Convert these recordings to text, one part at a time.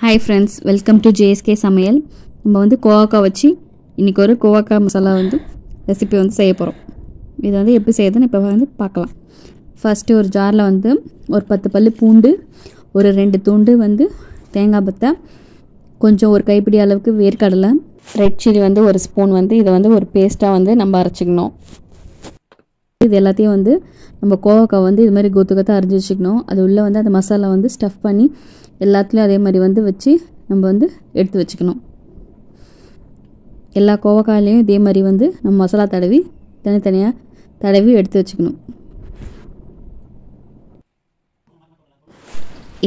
Hi friends welcome to JSK சமையல் நம்ம வந்து கோவாக்கா வச்சு இன்றைக்கி ஒரு கோவாக்கா மசாலா வந்து ரெசிபி வந்து செய்ய போகிறோம் இதை வந்து எப்படி செய்யுதுன்னு இப்போ வந்து பார்க்கலாம். ஃபஸ்ட்டு ஒரு ஜாரில் வந்து ஒரு பத்து பல்லு பூண்டு ஒரு ரெண்டு துண்டு வந்து தேங்காய் பத்தை கொஞ்சம் ஒரு கைப்பிடி அளவுக்கு வேர்க்கடலை ரெட் சில்லி வந்து ஒரு ஸ்பூன் வந்து இதை வந்து ஒரு பேஸ்ட்டாக வந்து நம்ம அரைச்சிக்கணும். இது எல்லாத்தையும் வந்து நம்ம கோவக்காய் வந்து இது மாதிரி கொத்து கொத்தாக அரைஞ்சி வச்சுக்கணும். அது உள்ளே வந்து அந்த மசாலா வந்து ஸ்டஃப் பண்ணி எல்லாத்துலேயும் அதே மாதிரி வந்து வச்சு நம்ம வந்து எடுத்து வச்சுக்கணும். எல்லா கோவக்காயிலையும் இதே மாதிரி வந்து நம்ம மசாலா தடவி தனித்தனியாக தடவி எடுத்து வச்சுக்கணும்.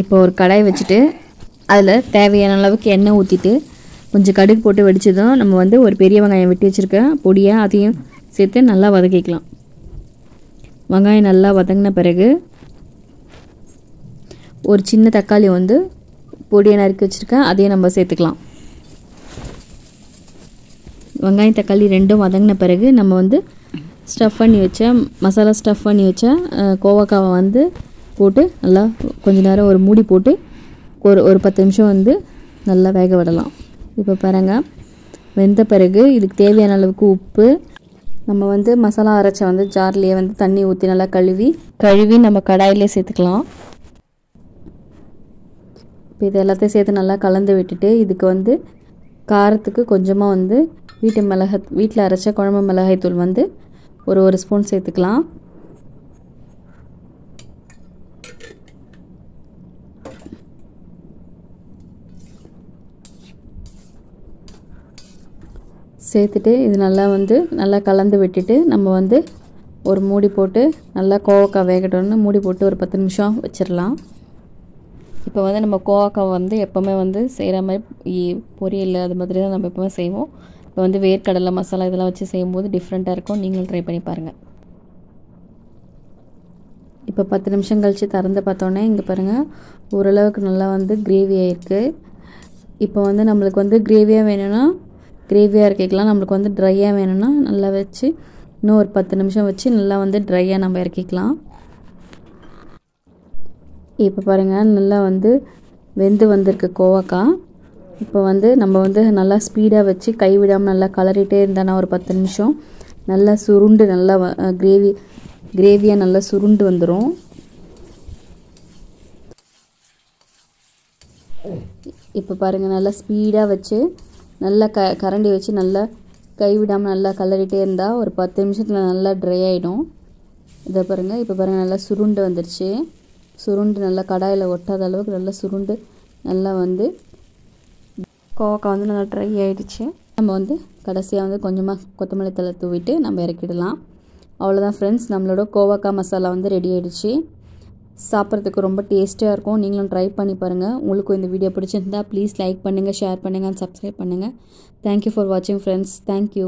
இப்போ ஒரு கடாய் வச்சுட்டு அதில் தேவையான அளவுக்கு எண்ணெய் ஊற்றிட்டு கொஞ்சம் கடுகு போட்டு வெடிச்சதும் நம்ம வந்து ஒரு பெரிய வெங்காயம் வெட்டி வச்சுருக்கேன் பொடியாக அதையும் சேர்த்து நல்லா வதக்கிக்கலாம். வெங்காயம் நல்லா வதங்கின பிறகு ஒரு சின்ன தக்காளி வந்து பொடியை நறுக்கி வச்சுருக்கேன். அதையும் நம்ம சேர்த்துக்கலாம். வெங்காயம் தக்காளி ரெண்டும் வதங்கின பிறகு நம்ம வந்து ஸ்டஃப் பண்ணி வச்ச மசாலா ஸ்டஃப் பண்ணி வச்ச கோவக்காவை வந்து போட்டு நல்லா கொஞ்ச நேரம் ஒரு மூடி போட்டு ஒரு ஒரு பத்து நிமிஷம் வந்து நல்லா வேக விடலாம். இப்போ பாருங்க வெந்த பிறகு இதுக்கு தேவையான அளவுக்கு உப்பு நம்ம வந்து மசாலா அரைச்ச வந்து ஜார்லேயே வந்து தண்ணி ஊற்றி நல்லா கழுவி கழுவி நம்ம கடாயிலே சேர்த்துக்கலாம். இப்போ இது எல்லாத்தையும் சேர்த்து நல்லா கலந்து விட்டுட்டு இதுக்கு வந்து காரத்துக்கு கொஞ்சமாக வந்து வீட்டு மிளகாய் வீட்டில் அரைச்ச குழம்பு மிளகாய் தூள் வந்து ஒரு ஒரு ஸ்பூன் சேர்த்துக்கலாம். சேர்த்துட்டு இது நல்லா வந்து நல்லா கலந்து விட்டுட்டு நம்ம வந்து ஒரு மூடி போட்டு நல்லா கோவக்காய் வேகட்டோன்னு மூடி போட்டு ஒரு பத்து நிமிஷம் வச்சிடலாம். இப்போ வந்து நம்ம கோவக்காய் வந்து எப்போவுமே வந்து செய்கிற மாதிரி பொரியல் அது மாதிரி தான் நம்ம எப்போவுமே செய்வோம். இப்போ வந்து வேர்க்கடலை மசாலா இதெல்லாம் வச்சு செய்யும்போது டிஃப்ரெண்ட்டாக இருக்கும். நீங்களும் ட்ரை பண்ணி பாருங்கள் இப்போ பத்து நிமிஷம் கழித்து திறந்து பார்த்தோன்னே இங்கே பாருங்கள் ஓரளவுக்கு நல்லா வந்து கிரேவி ஆகிருக்கு இப்போ வந்து நம்மளுக்கு வந்து கிரேவியாக வேணும்னா கிரேவியாக இருக்கலாம் நம்மளுக்கு வந்து ட்ரையாக வேணும்னா நல்லா வச்சு இன்னும் ஒரு பத்து நிமிஷம் வச்சு நல்லா வந்து ட்ரையாக நம்ம இறக்கிக்கலாம். இப்போ பாருங்கள் நல்லா வந்து வெந்து வந்திருக்கு கோவக்காய். இப்போ வந்து நம்ம வந்து நல்லா ஸ்பீடாக வச்சு கைவிடாமல் நல்லா கலரிட்டே இருந்தானா ஒரு பத்து நிமிஷம். நல்லா சுருண்டு நல்லா கிரேவி கிரேவியாக நல்லா சுருண்டு வந்துடும் இப்போ பாருங்கள் நல்லா ஸ்பீடாக வச்சு நல்லா க கரண்டி வச்சு நல்லா கைவிடாமல் நல்லா கலரிட்டே இருந்தால் ஒரு பத்து நிமிஷத்தில் நல்லா ட்ரை ஆகிடும் இதை பாருங்கள் இப்போ பாருங்கள் நல்லா சுருண்டு வந்துருச்சு. சுருண்டு நல்லா கடாயில் ஒட்டாத அளவுக்கு நல்லா சுருண்டு நல்லா வந்து கோவக்காய் வந்து நல்லா ட்ரை ஆகிடுச்சு நம்ம வந்து கடைசியாக வந்து கொஞ்சமாக கொத்தமல்லி தலை தூவிட்டு நம்ம இறக்கிடலாம். அவ்வளோதான் ஃப்ரெண்ட்ஸ் நம்மளோட கோவக்காய் மசாலா வந்து ரெடி ஆகிடுச்சு சாப்பிட்றதுக்கு ரொம்ப டேஸ்ட்டாக இருக்கும். நீங்களும் ட்ரை பண்ணி பாருங்கள் உங்களுக்கும் இந்த வீடியோ பிடிச்சிருந்தா ப்ளீஸ் லைக் பண்ணுங்கள் ஷேர் பண்ணுங்கள் அண்ட் சப்ஸ்கிரைப் பண்ணுங்கள் தேங்க்யூ ஃபார் வாட்சிங் ஃப்ரெண்ட்ஸ் தேங்க்யூ